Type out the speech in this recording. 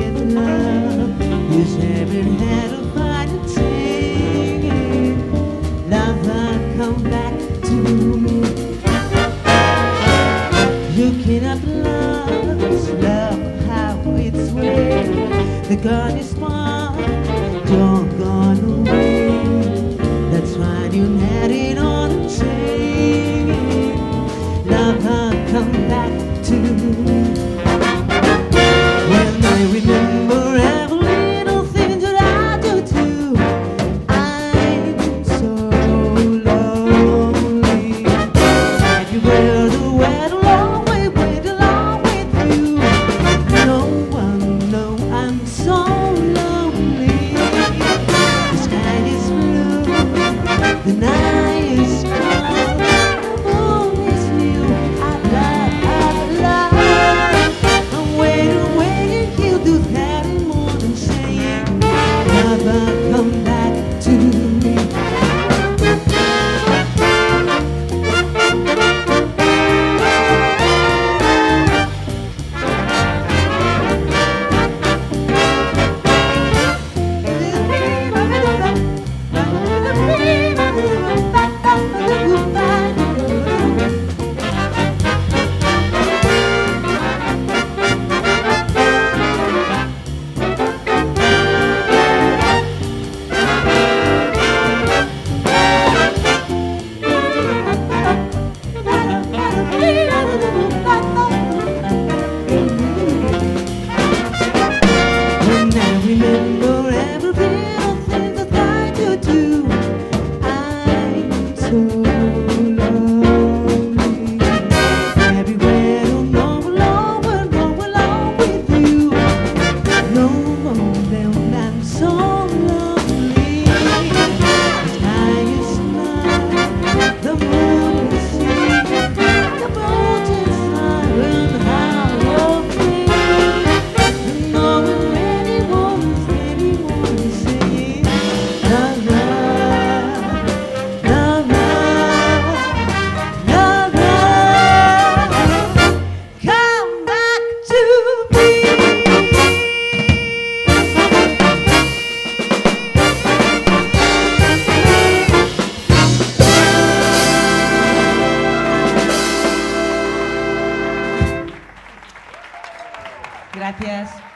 with love. You haven't had a fight singing. Lover, come back to me. You cannot love, love how it's way. The God is The night. Gracias.